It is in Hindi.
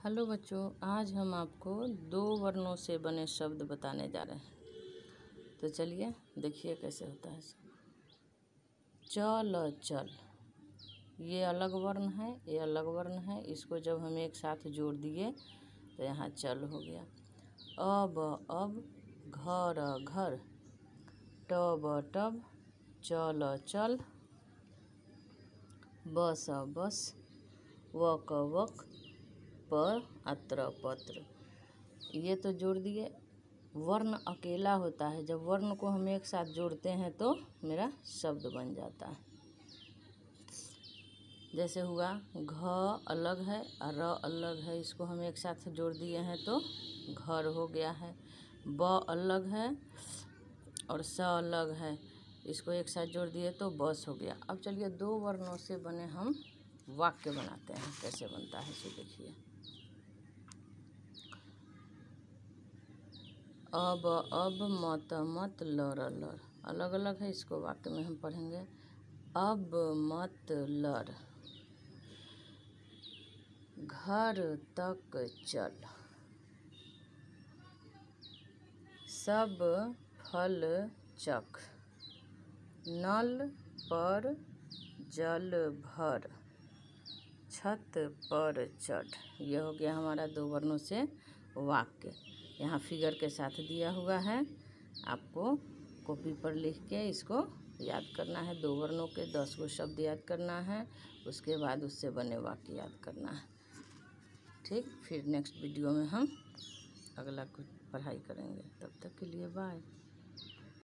हेलो बच्चों, आज हम आपको दो वर्णों से बने शब्द बताने जा रहे हैं। तो चलिए, देखिए कैसे होता है चल चल ये अलग वर्ण है, ये अलग वर्ण है, इसको जब हम एक साथ जोड़ दिए तो यहाँ चल हो गया। अब अब, घर घर। टब टब चल चल बस बस। वक वक। पर अत्र, पत्र। ये तो जोड़ दिए। वर्ण अकेला होता है। जब वर्ण को हम एक साथ जोड़ते हैं तो मेरा शब्द बन जाता है। जैसे हुआ, घ अलग है और र अलग है, इसको हम एक साथ जोड़ दिए हैं तो घर हो गया है। ब अलग है और स अलग है, इसको एक साथ जोड़ दिए तो बस हो गया। अब चलिए दो वर्णों से बने हम वाक्य बनाते हैं। कैसे बनता है इसे देखिए। अब अब मत मत लर लर अलग अलग है, इसको वाक्य में हम पढ़ेंगे। अब मत लर घर तक चल। सब फल चख। नल पर जल भर। छत पर चढ़। यह हो गया हमारा दो वर्णों से वाक्य। यहाँ फिगर के साथ दिया हुआ है। आपको कॉपी पर लिख के इसको याद करना है। दो वर्णों के दस गो शब्द याद करना है। उसके बाद उससे बने वाक्य याद करना है। ठीक, फिर नेक्स्ट वीडियो में हम अगला कुछ पढ़ाई करेंगे। तब तक के लिए बाय